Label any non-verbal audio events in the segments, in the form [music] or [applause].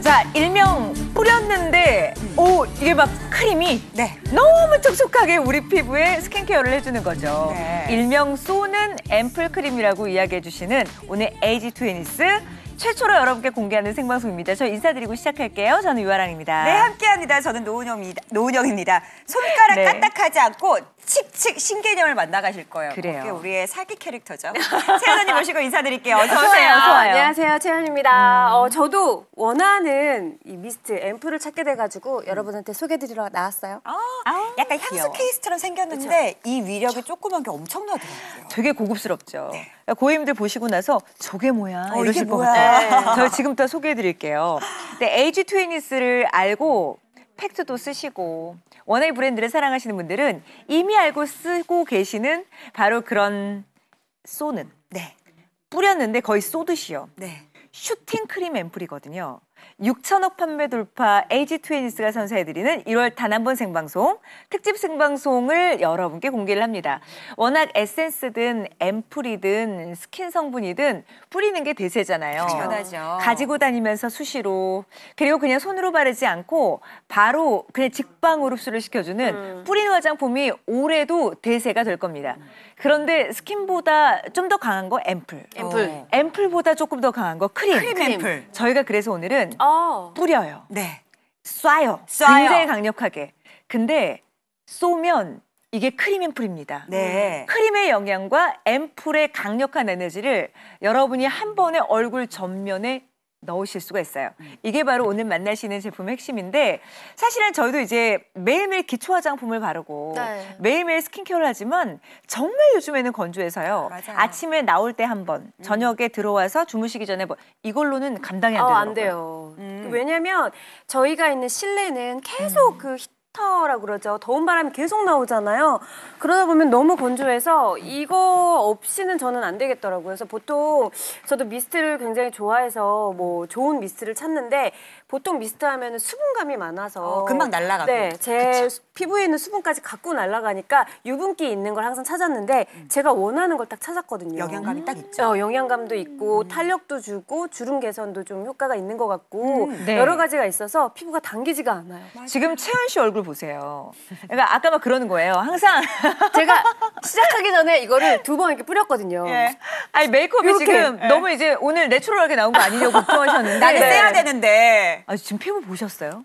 자, 일명 뿌렸는데, 오, 이게 막 크림이 네. 너무 촉촉하게 우리 피부에 스킨케어를 해주는 거죠. 네. 일명 쏘는 앰플 크림이라고 이야기해 주시는 오늘 에이지 트웨니스 최초로 여러분께 공개하는 생방송입니다. 저 인사드리고 시작할게요. 저는 유아랑입니다. 네, 함께합니다. 저는 노은영입니다. 노은영입니다. 손가락 네. 까딱하지 않고 칙칙 신개념을 만나가실 거예요. 그래요. 그게 우리의 사기 캐릭터죠. [laughs] 채연언니 모시고 인사드릴게요. 어서 오세요. 어서 와요. 안녕하세요, 채연입니다. 어, 저도 원하는 이 미스트 앰플을 찾게 돼가지고 여러분한테 소개드리러 나왔어요. 아, 아우, 약간 향수 귀여워. 케이스처럼 생겼는데 이 위력이 조그만 게 엄청나더라고요. 되게 고급스럽죠. 고객님들 보시고 나서 저게 뭐야 어, 이러실 것 뭐야. 같아요. [laughs] 저 지금부터 소개해드릴게요. 근데 에이지 트웨니스를 알고 팩트도 쓰시고 워낙에 브랜드를 사랑하시는 분들은 이미 알고 쓰고 계시는 바로 그런 쏘는 네. 뿌렸는데 거의 쏘듯이요. 네. 슈팅 크림 앰플이거든요. 6천억 판매 돌파 에이지 트웨니스가 선사해드리는 1월 단 한 번 생방송, 특집 생방송을 여러분께 공개를 합니다. 워낙 에센스든 앰플이든 스킨 성분이든 뿌리는 게 대세잖아요. 당연하죠. 가지고 다니면서 수시로 그리고 그냥 손으로 바르지 않고 바로 그냥 직방으로 흡수를 시켜주는 뿌리는 화장품이 올해도 대세가 될 겁니다. 그런데 스킨보다 좀 더 강한 거 앰플. 앰플. 어. 앰플보다 조금 더 강한 거 크림. 크림 앰플. 저희가 그래서 오늘은 어. 뿌려요. 네. 쏴요. 쏴요. 굉장히 강력하게. 근데 쏘면 이게 크림 앰플입니다. 네. 크림의 영양과 앰플의 강력한 에너지를 여러분이 한 번에 얼굴 전면에 넣으실 수가 있어요. 이게 바로 오늘 만나시는 제품의 핵심인데 사실은 저희도 이제 매일매일 기초 화장품을 바르고 네. 매일매일 스킨케어를 하지만 정말 요즘에는 건조해서요. 맞아요. 아침에 나올 때 한 번, 저녁에 들어와서 주무시기 전에 뭐 이걸로는 감당이 안 어, 되더라고요. 안 돼요. 음. 왜냐면 저희가 있는 실내는 계속 그 히 터라 그러죠. 더운 바람이 계속 나오잖아요. 그러다 보면 너무 건조해서 이거 없이는 저는 안 되겠더라고요. 그래서 보통 저도 미스트를 굉장히 좋아해서 뭐 좋은 미스트를 찾는데 보통 미스트 하면은 수분감이 많아서 어, 금방 날아가고. 네, 제 피부에 있는 수분까지 갖고 날아가니까 유분기 있는 걸 항상 찾았는데 제가 원하는 걸 딱 찾았거든요. 음. 영양감이 딱 있죠. 어, 영양감도 있고 탄력도 주고 주름 개선도 좀 효과가 있는 것 같고 음, 네. 여러 가지가 있어서 피부가 당기지가 않아요. 지금 채연 씨 얼굴 보세요. 그러니까 아까 막 그러는 거예요. 항상 [laughs] 제가 시작하기 전에 이거를 두 번 이렇게 뿌렸거든요. 예. 아니 메이크업이 이렇게. 지금 너무 이제 오늘 내추럴하게 나온 거 아니냐고 [laughs] 걱정하셨는데 나는 떼야 되는데. 아, 지금 피부 보셨어요?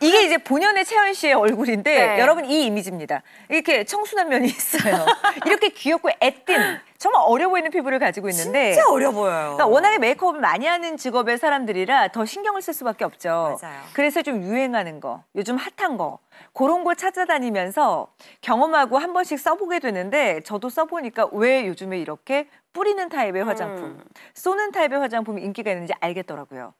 이게 이제 본연의 채연 씨의 얼굴인데 네. 여러분 이 이미지입니다. 이렇게 청순한 면이 있어요. [laughs] 이렇게 귀엽고 애띤 정말 어려 보이는 피부를 가지고 있는데 진짜 어려 보여요. 그러니까 워낙에 메이크업을 많이 하는 직업의 사람들이라 더 신경을 쓸 수밖에 없죠. 맞아요. 그래서 좀 유행하는 거, 요즘 핫한 거 그런 걸 찾아다니면서 경험하고 한 번씩 써보게 되는데 저도 써보니까 왜 요즘에 이렇게 뿌리는 타입의 화장품, 음. 쏘는 타입의 화장품이 인기가 있는지 알겠더라고요.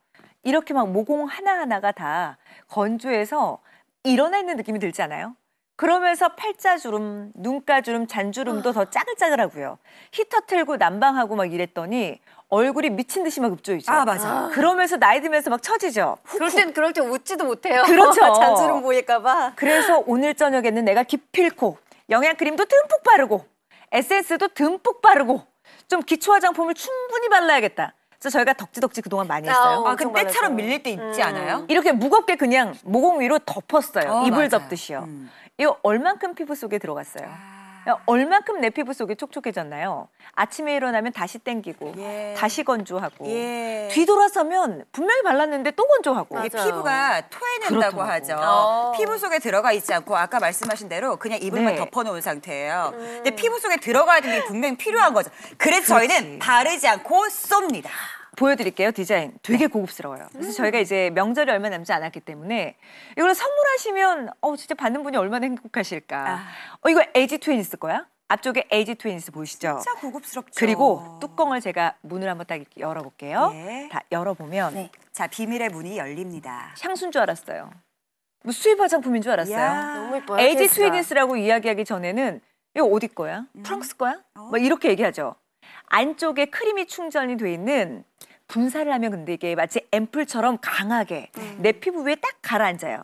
이렇게 막 모공 하나하나가 다 건조해서 일어나 있는 느낌이 들지 않아요? 그러면서 팔자주름, 눈가주름, 잔주름도 더 짜글짜글하고요. 히터 틀고 난방하고 막 이랬더니 얼굴이 미친 듯이 막 읍조이죠. 아, 맞아. 그러면서 나이 들면서 막 처지죠. 그럴 땐 그럴 때 웃지도 못해요. 그렇죠. [laughs] 잔주름 보일까봐. 그래서 오늘 저녁에는 내가 기필코 영양 크림도 듬뿍 바르고 에센스도 듬뿍 바르고 좀 기초 화장품을 충분히 발라야겠다. 그래서 저희가 덕지덕지 그동안 많이 했어요. 어. 아, 엄청 때처럼. 밀릴 때 있지 음. 않아요? 이렇게 무겁게 그냥 모공 위로 덮었어요. 어, 이불 맞아요. 덮듯이요. 음. 이거 얼만큼 피부 속에 들어갔어요? 아. 얼만큼 내 피부 속이 촉촉해졌나요? 아침에 일어나면 다시 땡기고 예. 다시 건조하고 예. 뒤돌아서면 분명히 발랐는데 또 건조하고 이게. 피부가 토해낸다고 그렇더라고. 하죠. 어. 피부 속에 들어가 있지 않고 아까 말씀하신 대로 그냥 이불만 네. 덮어놓은 상태예요. 근데 피부 속에 들어가야 되는 게 분명히 필요한 거죠. 그래서 저희는 그렇지. 바르지 않고 쏩니다. 보여드릴게요 디자인 네. 되게 고급스러워요 그래서 음. 저희가 이제 명절이 얼마 남지 않았기 때문에 이걸 선물하시면 어 진짜 받는 분이 얼마나 행복하실까 아. 어 이거 에이지 트웨니스 거야 앞쪽에 에이지 트웨니스 보이시죠 진짜 고급스럽죠. 그리고 뚜껑을 제가 문을 한번 딱 이렇게 열어볼게요 예. 다 열어보면 네. 자 비밀의 문이 열립니다. 향수인 줄 알았어요 뭐 수입 화장품인 줄 알았어요 이야. 너무 예뻐요. 에이지 케이스가. 트웨니스라고 이야기하기 전에는 이거 어디 거야? 프랑스 거야? 어. 뭐 이렇게 얘기하죠. 안쪽에 크림이 충전이 돼 있는 분사를 하면 근데 이게 마치 앰플처럼 강하게 내 피부 위에 딱 가라앉아요.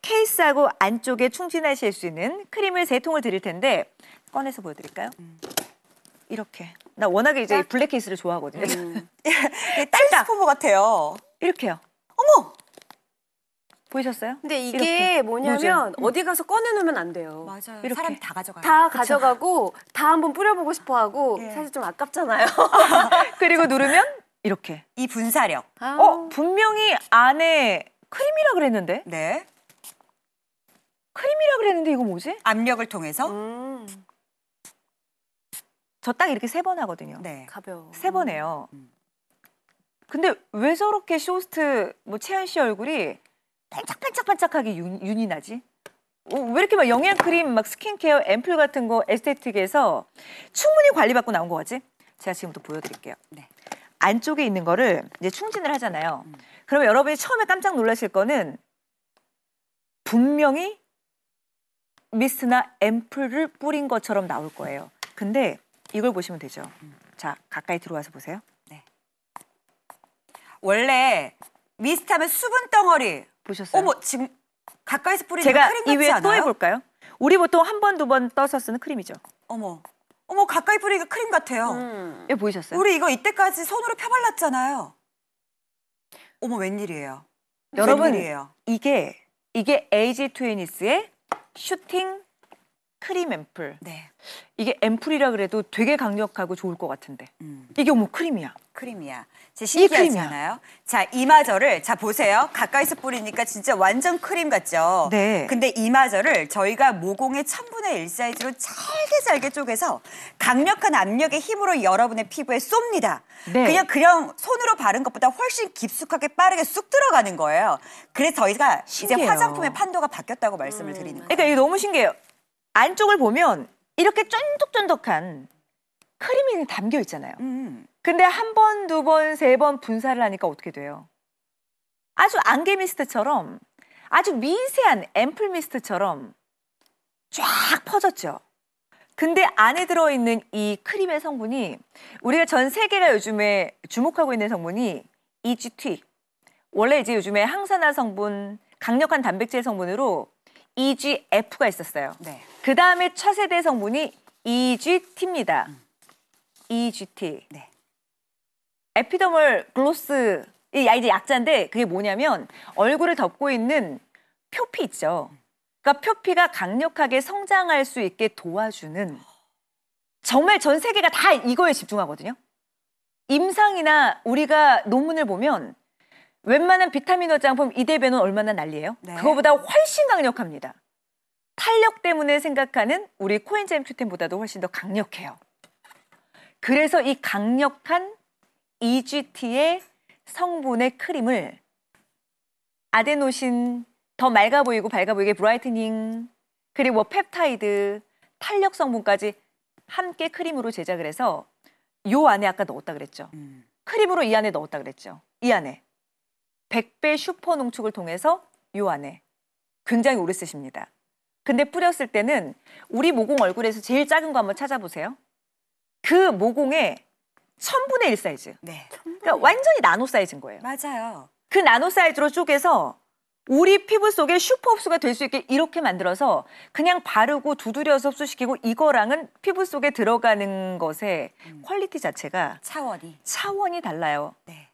케이스하고 안쪽에 충진하실 수 있는 크림을 세 통을 드릴 텐데 꺼내서 보여드릴까요? 이렇게. 나 워낙에 이제 블랙 케이스를 좋아하거든요. [laughs] 딸 스포버 같아요. 이렇게요. 어머! 보이셨어요? 근데 이게 이렇게. 뭐냐면 어디 가서 꺼내놓으면 안 돼요. 맞아요. 이렇게. 사람 다 가져가요. 다 가져가고 다 한번 뿌려보고 싶어하고 예. 사실 좀 아깝잖아요. [laughs] 그리고 누르면 이렇게. 이 분사력. 어, 분명히 안에 크림이라 그랬는데? 네. 크림이라 그랬는데 이거 뭐지? 압력을 통해서. 음, 저 딱 이렇게 세 번 하거든요. 네. 가벼워. 세 번 해요. 음. 근데 왜 저렇게 쇼스트 뭐 채연 씨 얼굴이 반짝반짝반짝하게 윤, 윤이 나지? 어, 왜 이렇게 막 영양 크림, 막 스킨케어, 앰플 같은 거 에스테틱에서 충분히 관리받고 나온 거 같지? 제가 지금부터 보여드릴게요. 네. 안쪽에 있는 거를 이제 충진을 하잖아요. 그러면 여러분이 처음에 깜짝 놀라실 거는 분명히 미스트나 앰플을 뿌린 것처럼 나올 거예요. 근데 이걸 보시면 되죠. 자, 가까이 들어와서 보세요. 원래 미스트하면 수분 덩어리. 보셨어요? 어머, 지금 가까이서 뿌리는 제가 크림 이 같지 위에 또 않아요? 해볼까요? 우리 보통 한 번, 두 번 떠서 쓰는 크림이죠. 어머. 어머, 가까이 뿌리니까 크림 같아요. 음. 이거 보이셨어요? 우리 이거 이때까지 손으로 펴발랐잖아요. 어머, 웬일이에요? 여러분, 웬일이에요? 이게 이게 에이지투웨니스의 슈팅 크림 앰플. 네. 이게 앰플이라 그래도 되게 강력하고 좋을 것 같은데. 음. 이게 뭐 크림이야. 크림이야. 제. 않아요? 자, 입자를 자 보세요. 가까이서 뿌리니까 진짜 완전 크림 같죠? 네. 근데 입자를 저희가 모공의 1000분의 1 사이즈로 잘게 잘게 쪼개서 강력한 압력의 힘으로 여러분의 피부에 쏩니다. 네. 그냥 그냥 손으로 바른 것보다 훨씬 깊숙하게 빠르게 쑥 들어가는 거예요. 그래서 저희가 이제 신기해요. 화장품의 판도가 바뀌었다고 말씀을 드리는 거예요. 그러니까 이게 너무 신기해요. 안쪽을 보면 이렇게 쫀득쫀득한 크림이 담겨 있잖아요. 음. 근데 한 번, 두 번, 세 번 분사를 하니까 어떻게 돼요? 아주 안개 미스트처럼 아주 미세한 앰플 미스트처럼 쫙 퍼졌죠. 근데 안에 들어있는 이 크림의 성분이 우리가 전 세계가 요즘에 주목하고 있는 성분이 EGT. 원래 이제 요즘에 항산화 성분, 강력한 단백질 성분으로 EGF가 있었어요. 네. 그 다음에 차세대 성분이 EGT입니다. EGT. 네. 에피더멀 글로스. 이 야- 이제 약자인데 그게 뭐냐면 얼굴을 덮고 있는 표피 있죠. 그러니까 표피가 강력하게 성장할 수 있게 도와주는 정말 전 세계가 다 이거에 집중하거든요. 임상이나 우리가 논문을 보면 웬만한 비타민 화장품 이대배는 얼마나 난리예요? 네. 그거보다 훨씬 강력합니다. 탄력 때문에 생각하는 우리 코엔자임 Q10보다도 훨씬 더 강력해요. 그래서 이 강력한 EGT의 성분의 크림을 아데노신 더 맑아 보이고 밝아 보이게 브라이트닝 그리고 뭐 펩타이드 탄력 성분까지 함께 크림으로 제작을 해서 요 안에 아까 넣었다 그랬죠. 음. 크림으로 이 안에 넣었다 그랬죠. 이 안에 100배 슈퍼 농축을 통해서 요 안에 굉장히 오래 쓰십니다. 근데 뿌렸을 때는 우리 모공 얼굴에서 제일 작은 거 한번 찾아보세요. 그 모공의 1000분의 1 사이즈. 네. 그러니까 완전히 나노 사이즈인 거예요. 맞아요. 그 나노 사이즈로 쪼개서 우리 피부 속에 슈퍼 흡수가 될 수 있게 이렇게 만들어서 그냥 바르고 두드려서 흡수시키고 이거랑은 피부 속에 들어가는 것의 퀄리티 자체가 차원이. 차원이 달라요. 네.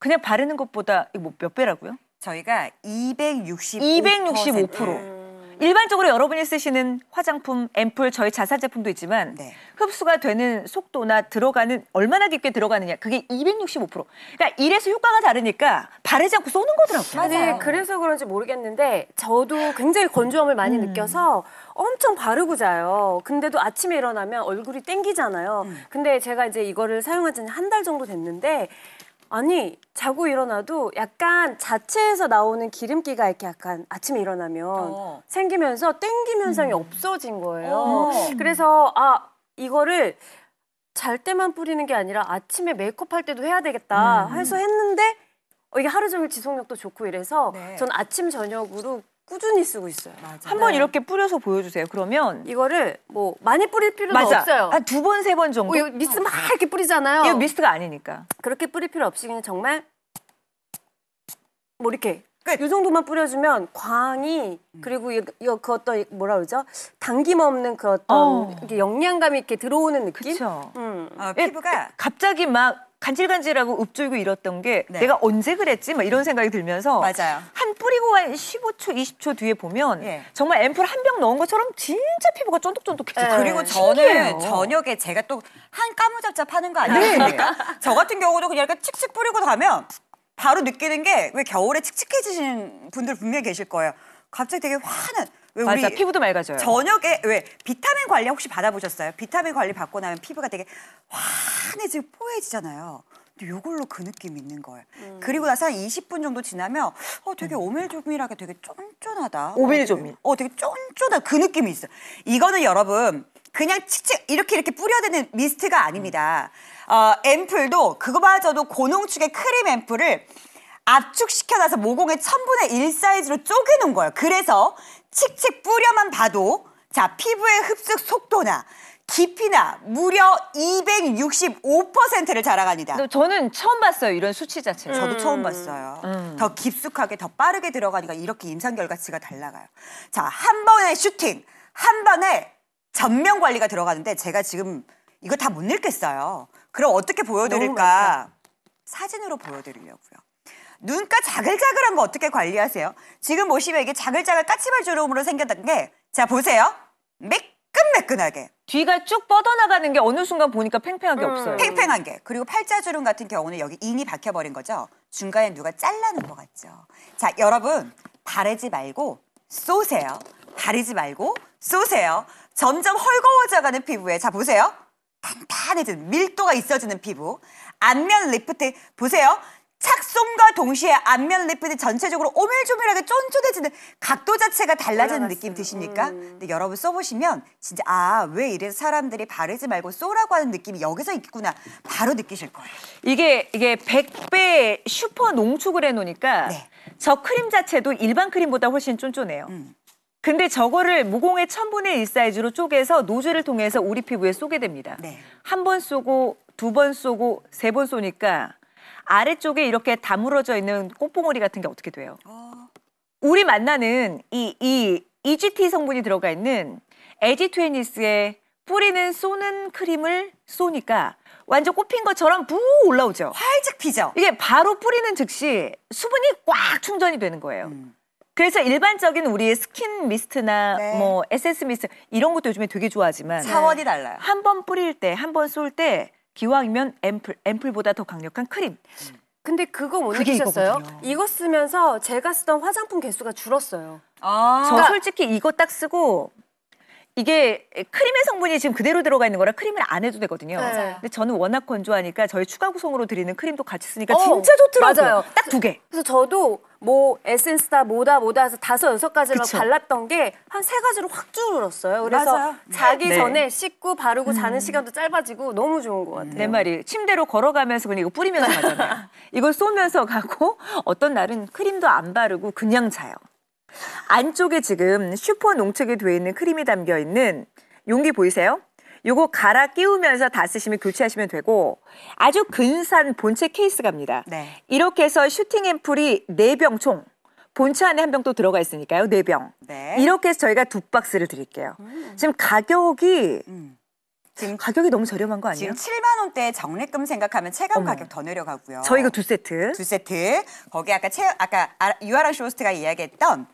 그냥 바르는 것보다 이거 뭐 몇 배라고요? 저희가 265%. 265%. 음. 일반적으로 여러분이 쓰시는 화장품, 앰플, 저희 자사 제품도 있지만 네. 흡수가 되는 속도나 들어가는 얼마나 깊게 들어가느냐 그게 265%. 그러니까 이래서 효과가 다르니까 바르지 않고 쏘는 거더라고요. 아니 맞아요. 그래서 그런지 모르겠는데 저도 굉장히 건조함을 많이 음. 느껴서 엄청 바르고 자요. 근데도 아침에 일어나면 얼굴이 땡기잖아요. 음. 근데 제가 이제 이거를 사용한 지는 한달 정도 됐는데 아니 자고 일어나도 약간 자체에서 나오는 기름기가 이렇게 약간 아침에 일어나면 어. 생기면서 땡김 현상이 없어진 거예요. 어. 그래서 아 이거를 잘 때만 뿌리는 게 아니라 아침에 메이크업 할 때도 해야 되겠다 음. 해서 했는데 어, 이게 하루 종일 지속력도 좋고 이래서 네. 전 아침 저녁으로 꾸준히 쓰고 있어요. 한번 네. 이렇게 뿌려서 보여주세요. 그러면 이거를 뭐 많이 뿌릴 필요는 맞아. 없어요. 한 두 번 세 번 정도. 어, 이거 미스 막 이렇게 뿌리잖아요. 이거 미스트가 아니니까. 그렇게 뿌릴 필요 없이 그냥 정말 뭐 이렇게 끝. 이 정도만 뿌려주면 광이 그리고 이거, 이거 그 어떤 뭐라 그러죠? 당김 없는 그 어떤 어. 이렇게 영양감이 이렇게 들어오는 느낌? 그렇죠. 음. 어, 피부가 갑자기 막 간질간질하고 읍조이고 이랬던 게 네. 내가 언제 그랬지? 막 이런 생각이 들면서 맞아요. 한 뿌리고 한 15초, 20초 뒤에 보면 예. 정말 앰플 한 병 넣은 것처럼 진짜 피부가 쫀득쫀득해져요. 네. 그리고 신기해요. 저는 저녁에 제가 또 한 까무잡잡 하는 거 아니겠습니까? 저 같은 경우도 그냥 이렇게 칙칙 뿌리고 가면 바로 느끼는 게 왜 겨울에 칙칙해지시는 분들 분명히 계실 거예요. 갑자기 되게 화는 왜 우리 맞아, 피부도 맑아져요. 저녁에 왜 비타민 관리 혹시 받아보셨어요? 비타민 관리 받고 나면 피부가 되게 환해지고 뽀얘지잖아요. 이걸로 그 느낌이 있는 거예요. 음. 그리고 나서 한 20분 정도 지나면 어 되게 오밀조밀하게 되게 쫀쫀하다. 오밀조밀. 어 되게, 쫀쫀한 그 느낌이 있어요. 이거는 여러분 그냥 칙칙 이렇게 이렇게 뿌려대는 미스트가 아닙니다. 어, 앰플도 그거마저도 고농축의 크림 앰플을 압축시켜놔서 모공의 천분의 일 사이즈로 쪼개놓은 거예요. 그래서 칙칙 뿌려만 봐도 자 피부의 흡수 속도나 깊이나 무려 265%를 자랑합니다. 저는 처음 봤어요, 이런 수치 자체를. 저도 처음 봤어요. 음. 더 깊숙하게 더 빠르게 들어가니까 이렇게 임상 결과치가 달라가요. 자, 한 번에 슈팅, 한 번에 전면 관리가 들어가는데 제가 지금 이거 다 못 읽겠어요. 그럼 어떻게 보여드릴까? 사진으로 보여드리려고요. 눈가 자글자글한 거 어떻게 관리하세요? 지금 보시면 이게 자글자글 까치발 주름으로 생겼던 게, 자, 보세요. 매끈매끈하게. 뒤가 쭉 뻗어나가는 게 어느 순간 보니까 팽팽하게 음. 없어요. 팽팽한 게 그리고 팔자주름 같은 경우는 여기 인이 박혀버린 거죠. 중간에 누가 잘라놓은 것 같죠. 자 여러분 바르지 말고 쏘세요. 바르지 말고 쏘세요. 점점 헐거워져가는 피부에 자 보세요. 탄탄해지는 밀도가 있어지는 피부. 안면 리프트 보세요. 착 쏨과 동시에 안면 리프트 전체적으로 오밀조밀하게 쫀쫀해지는 각도 자체가 달라지는 올라갔어요. 느낌 드십니까? 음. 근데 여러분 써보시면 진짜 아 왜 이래서 사람들이 바르지 말고 쏘라고 하는 느낌이 여기서 있구나 바로 느끼실 거예요. 이게 이게 100배 슈퍼 농축을 해놓으니까 네. 저 크림 자체도 일반 크림보다 훨씬 쫀쫀해요. 음. 근데 저거를 모공의 천분의 일 사이즈로 쪼개서 노즐을 통해서 우리 피부에 쏘게 됩니다. 네. 한번 쏘고 두 번 쏘고 세 번 쏘니까 아래쪽에 이렇게 다물어져 있는 꽃봉오리 같은 게 어떻게 돼요? 어, 우리 만나는 이, 이 EGT 성분이 들어가 있는 에이지투웨니스의 뿌리는 쏘는 크림을 쏘니까 완전 꽃핀 것처럼 부 올라오죠. 활짝 피죠. 이게 바로 뿌리는 즉시 수분이 꽉 충전이 되는 거예요. 음. 그래서 일반적인 우리의 스킨 미스트나 네. 뭐 에센스 미스트 이런 것도 요즘에 되게 좋아하지만 차원이 달라요. 한 번 뿌릴 때, 한 번 쏠 때 기왕이면 앰플, 앰플보다 더 강력한 크림. 근데 그거 못 그게 느끼셨어요? 이거거든요. 이거 쓰면서 제가 쓰던 화장품 개수가 줄었어요. 아, 저 솔직히 이거 딱 쓰고 이게 크림의 성분이 지금 그대로 들어가 있는 거라 크림을 안 해도 되거든요. 맞아요. 근데 저는 워낙 건조하니까 저희 추가 구성으로 드리는 크림도 같이 쓰니까 어, 진짜 좋더라고요. 맞아요. 딱 두 개. 그래서 저도 뭐 에센스다 뭐다 뭐다 해서 다섯 여섯 가지를. 발랐던 게 한 세 가지로 확 줄었어요. 그래서 맞아요. 자기 네. 전에 씻고 바르고 자는 시간도 짧아지고 너무 좋은 것 같아요. 내 말이 침대로 걸어가면서 그냥 이거 뿌리면서 가잖아요. [laughs] 이걸 쏘면서 가고 어떤 날은 크림도 안 바르고 그냥 자요. 안쪽에 지금 슈퍼 농축이 되어 있는 크림이 담겨 있는 용기 보이세요? 요거 갈아 끼우면서 다 쓰시면 교체하시면 되고 아주 근사한 본체 케이스 갑니다. 네. 이렇게 해서 슈팅 앰플이 네 병 총. 본체 안에 한 병 또 들어가 있으니까요. 네병 네. 이렇게 해서 저희가 두 박스를 드릴게요. 지금 가격이 음. 지금 가격이 너무 저렴한 거 아니에요? 지금 7만 원대 적립금 생각하면 체감 어머. 가격 더 내려가고요. 저 이거 두 세트. 두 세트. 거기 아까 채, 아까 아- 유아랑 쇼스트가 이야기했던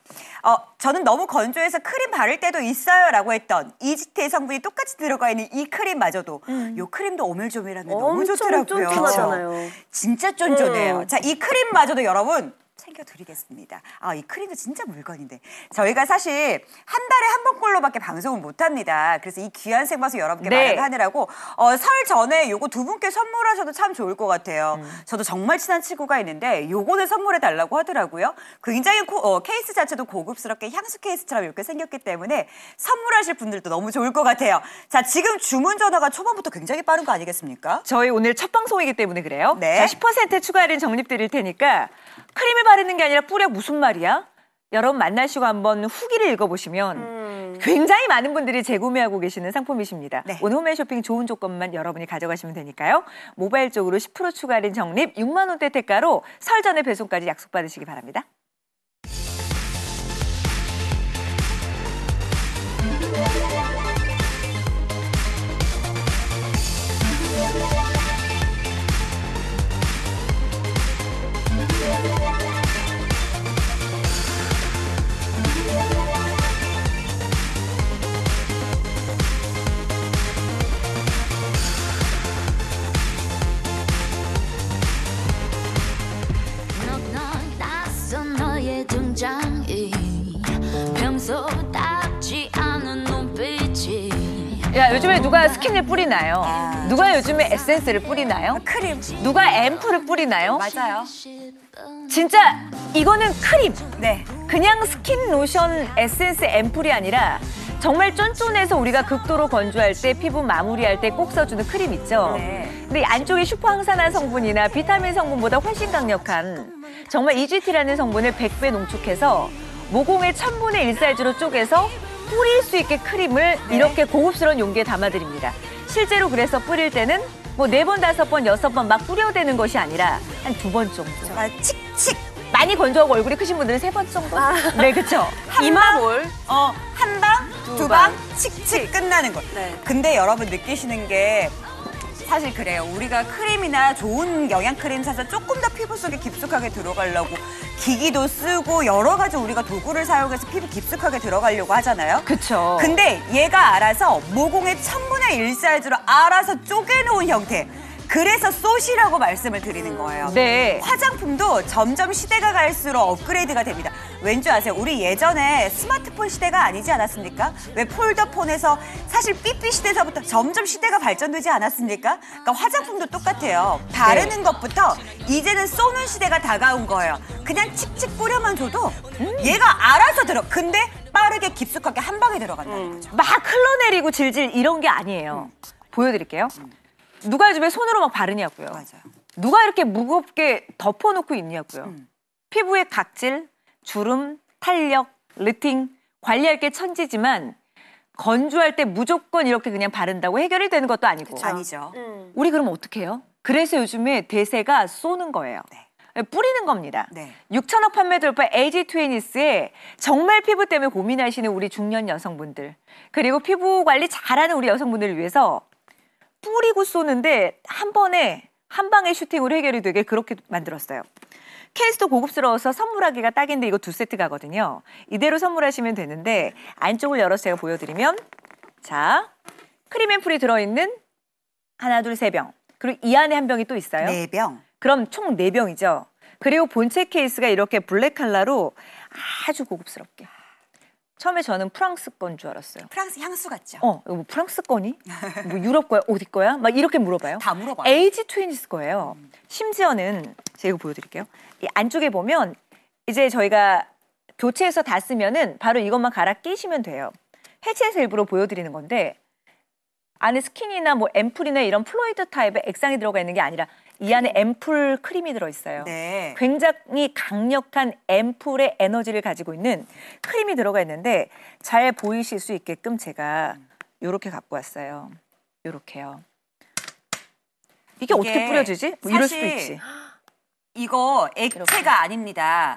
어 저는 너무 건조해서 크림 바를 때도 있어요라고 했던 이지트의 성분이 똑같이 들어가 있는 이 크림마저도 요 크림도 오밀조밀한 게 너무 좋더라고요. 쫀쫀하잖아요. 진짜 쫀쫀해요. 음. 자, 이 크림마저도 여러분 챙겨드리겠습니다. 아, 이 크림도 진짜 물건인데. 저희가 사실 한 달에 한 번꼴로밖에 방송을 못합니다. 그래서 이 귀한 생방송 여러분께 네. 마련하느라고 어, 설 전에 요거 두 분께 선물하셔도 참 좋을 것 같아요. 저도 정말 친한 친구가 있는데 요거는 선물해 달라고 하더라고요. 굉장히 고- 어, 케이스 자체도 고급스럽게 향수 케이스처럼 이렇게 생겼기 때문에 선물하실 분들도 너무 좋을 것 같아요. 자, 지금 주문 전화가 초반부터 굉장히 빠른 거 아니겠습니까? 저희 오늘 첫 방송이기 때문에 그래요. 네. 자, 10% 추가 할인 적립 드릴 테니까 크림을 바르는 게 아니라 뿌려 무슨 말이야? 여러분 만나시고 한번 후기를 읽어보시면 음. 굉장히 많은 분들이 재구매하고 계시는 상품이십니다. 네. 오늘 홈앤 쇼핑 좋은 조건만 여러분이 가져가시면 되니까요. 모바일 쪽으로 10% 추가 할인 적립 6만 원대 대가로 설 전에 배송까지 약속받으시기 바랍니다. 내 등장이 평소 답지 않은 눈빛이 야 요즘에 누가 스킨을 뿌리나요? 아. 누가 요즘에 에센스를 뿌리나요? 크림. 누가 앰플을 뿌리나요? 맞아요. 진짜 이거는 크림. 네. 그냥 스킨 로션 에센스 앰플이 아니라 정말 쫀쫀해서 우리가 극도로 건조할 때 피부 마무리할 때 꼭 써주는 크림 있죠. 네. 근데 이 안쪽에 슈퍼항산화 성분이나 비타민 성분보다 훨씬 강력한 정말 EGT라는 성분을 100배 농축해서 모공의 천분의 일 사이즈로 쪼개서 뿌릴 수 있게 크림을 네. 이렇게 고급스러운 용기에 담아드립니다. 실제로 그래서 뿌릴 때는 뭐 네 번, 다섯 번, 여섯 번 막 뿌려대는 것이 아니라 한 두 번 정도. 정말 칙칙. 많이 건조하고 얼굴이 크신 분들은 세 번 정도? 네, 그렇죠. 이마볼. 어, 한 방, 두두 방. 방, 칙칙 끝나는 거. 네. 근데 여러분 느끼시는 게 사실 그래요. 우리가 크림이나 좋은 영양 크림 사서 조금 더 피부 속에 깊숙하게 들어가려고 기기도 쓰고 여러 가지 우리가 도구를 사용해서 피부 깊숙하게 들어가려고 하잖아요. 그쵸. 근데 얘가 알아서 모공의 천분의 일 사이즈로 알아서 쪼개놓은 형태. 그래서 쏘시라고 말씀을 드리는 거예요. 네. 화장품도 점점 시대가 갈수록 업그레이드가 됩니다. 왠지 아세요? 우리 예전에 스마트폰 시대가 아니지 않았습니까? 왜 폴더폰에서 사실 삐삐 시대서부터 점점 시대가 발전되지 않았습니까? 그러니까 화장품도 똑같아요. 바르는 것부터 이제는 쏘는 시대가 다가온 거예요. 그냥 칙칙 뿌려만 줘도 얘가 알아서 들어. 근데 빠르게 깊숙하게 한 방에 들어간다는 거죠. 막 흘러내리고 질질 이런 게 아니에요. 보여드릴게요. 누가 요즘에 손으로 막 바르냐고요. 맞아요. 누가 이렇게 무겁게 덮어놓고 있냐고요. 음. 피부의 각질, 주름, 탄력, 르팅 관리할 게 천지지만 건조할 때 무조건 이렇게 그냥 바른다고 해결이 되는 것도 아니고. 아니죠. 음. 우리 그럼 어떻게 해요? 그래서 요즘에 대세가 쏘는 거예요. 네. 뿌리는 겁니다. 네. 6천억 판매 돌파 에이지 트웨니스에 정말 피부 때문에 고민하시는 우리 중년 여성분들 그리고 피부 관리 잘하는 우리 여성분들을 위해서 뿌리고 쏘는데 한 번에 한 방에 슈팅으로 해결이 되게 그렇게 만들었어요. 케이스도 고급스러워서 선물하기가 딱인데 이거 두 세트 가거든요. 이대로 선물하시면 되는데 안쪽을 열어서 제가 보여드리면 자 크림 앰플이 들어있는 하나 둘 세 병 그리고 이 안에 한 병이 또 있어요. 네 병. 그럼 총 네 병이죠 그리고 본체 케이스가 이렇게 블랙 컬러로 아주 고급스럽게. 처음에 저는 프랑스 건 줄 알았어요. 프랑스 향수 같죠? 어, 이거 뭐 프랑스 거니? 뭐 유럽 거야? 어디 거야? 막 이렇게 물어봐요. 다 물어봐요. 에이지투웨니스 거예요. 심지어는 제가 이거 보여드릴게요. 이 안쪽에 보면 이제 저희가 교체해서 다 쓰면은 바로 이것만 갈아 끼시면 돼요. 해체해서 일부러 보여드리는 건데 안에 스킨이나 뭐 앰플이나 이런 fluid 타입의 액상이 들어가 있는 게 아니라 이 안에 앰플 크림이 들어있어요. 네. 굉장히 강력한 앰플의 에너지를 가지고 있는 크림이 들어가 있는데 잘 보이실 수 있게끔 제가 이렇게 갖고 왔어요. 이렇게요. 이게, 어떻게 이게 뿌려지지? 뭐 이럴 수도 사실 있지. 이거 액체가 아닙니다.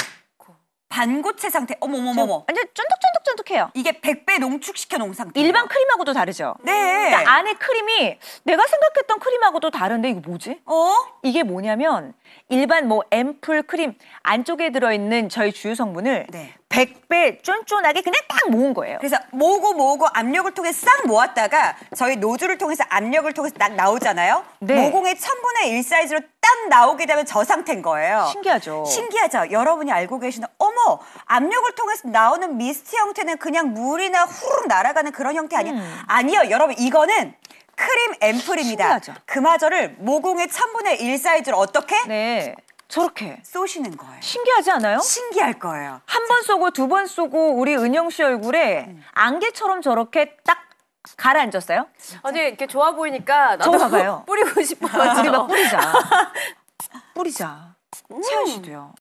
반고체 상태. 어머머머머. 완전 쫀득쫀득쫀득해요. 이게 100배 농축시켜 놓은 상태. 일반 크림하고도 다르죠. 네. 그러니까 안에 크림이 내가 생각했던 크림하고도 다른데 이거 뭐지? 어? 이게 뭐냐면 일반 뭐 앰플 크림 안쪽에 들어있는 저희 주요 성분을 네. 100배 쫀쫀하게 그냥 딱 모은 거예요. 그래서 모으고 모으고 압력을 통해 싹 모았다가 저희 노즐을 통해서 압력을 통해서 딱 나오잖아요. 네. 모공의 천분의 일 사이즈로 딱 나오게 되면 저 상태인 거예요. 신기하죠. 신기하죠. 여러분이 알고 계시는 어머 압력을 통해서 나오는 미스트 형태는 그냥 물이나 후룩 날아가는 그런 형태 아니야? 음. 아니요, 여러분 이거는 크림 앰플입니다. 신기하죠. 그마저를 모공의 천분의 일 사이즈로 어떻게 네. 저렇게. 쏘시는 거예요. 신기하지 않아요? 신기할 거예요. 한 번 쏘고 두 번 쏘고 우리 은영 씨 얼굴에 음. 안개처럼 저렇게 딱 가라앉았어요? 아니 이렇게 좋아 보이니까 나도 저거 봐봐요. 뿌리고 싶어요. 우리 막 뿌리자. [laughs] 뿌리자. 채연 씨도요.